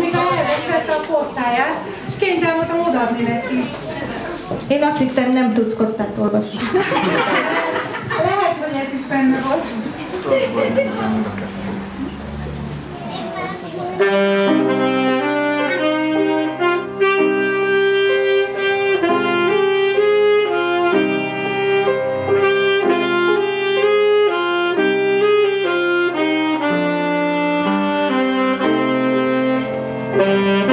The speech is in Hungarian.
Tomika elvesztette a portáját, és kénytelen voltam odaadni neki. Én azt hittem, nem tudsz kottát olvasni. Lehet, hogy ez is benne volt. Música